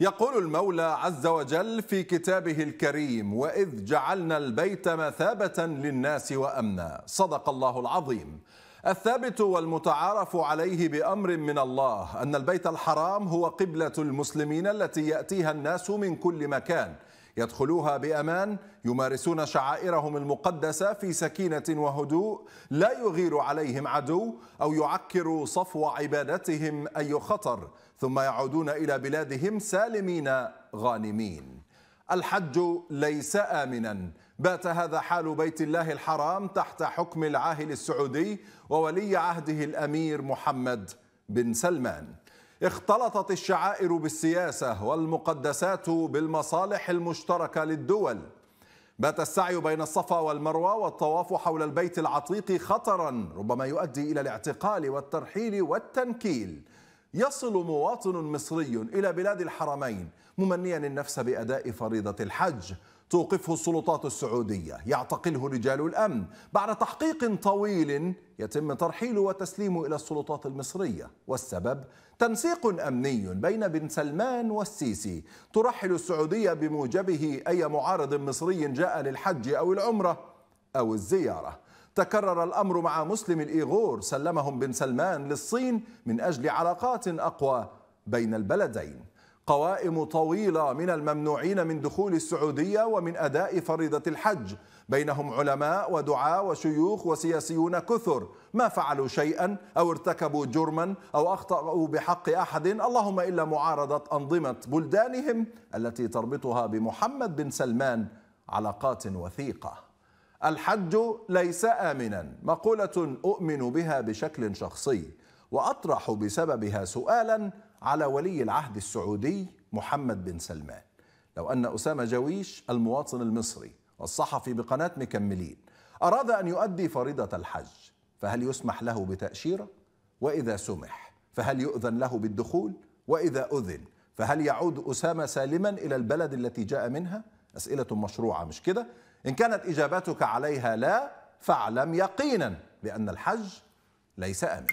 يقول المولى عز وجل في كتابه الكريم وإذ جعلنا البيت مثابة للناس وأمنا. صدق الله العظيم. الثابت والمتعارف عليه بأمر من الله أن البيت الحرام هو قبلة المسلمين التي يأتيها الناس من كل مكان. يدخلوها بأمان يمارسون شعائرهم المقدسة في سكينة وهدوء لا يغير عليهم عدو أو يعكر صفو عبادتهم أي خطر ثم يعودون إلى بلادهم سالمين غانمين. الحج ليس امنا. بات هذا حال بيت الله الحرام تحت حكم العاهل السعودي وولي عهده الأمير محمد بن سلمان. اختلطت الشعائر بالسياسة والمقدسات بالمصالح المشتركة للدول. بات السعي بين الصفا والمروة والطواف حول البيت العتيق خطرا ربما يؤدي إلى الاعتقال والترحيل والتنكيل. يصل مواطن مصري إلى بلاد الحرمين ممنيا النفس بأداء فريضة الحج توقفه السلطات السعودية. يعتقله رجال الأمن بعد تحقيق طويل يتم ترحيله وتسليمه إلى السلطات المصرية. والسبب تنسيق أمني بين بن سلمان والسيسي. ترحل السعودية بموجبه أي معارض مصري جاء للحج أو العمرة أو الزيارة. تكرر الأمر مع مسلم الإيغور سلمهم بن سلمان للصين من أجل علاقات أقوى بين البلدين. قوائم طويلة من الممنوعين من دخول السعودية ومن أداء فريضة الحج. بينهم علماء ودعاة وشيوخ وسياسيون كثر. ما فعلوا شيئا أو ارتكبوا جرما أو أخطأوا بحق أحد. اللهم إلا معارضة أنظمة بلدانهم التي تربطها بمحمد بن سلمان علاقات وثيقة. الحج ليس آمنا مقولة أؤمن بها بشكل شخصي وأطرح بسببها سؤالا على ولي العهد السعودي محمد بن سلمان لو أن أسامة جويش المواطن المصري والصحفي بقناة مكملين أراد أن يؤدي فريضة الحج فهل يسمح له بتأشيرة؟ وإذا سمح فهل يؤذن له بالدخول؟ وإذا أذن فهل يعود أسامة سالما إلى البلد التي جاء منها؟ أسئلة مشروعة مش كده؟ إن كانت إجابتك عليها لا فاعلم يقينا بأن الحج ليس آمنا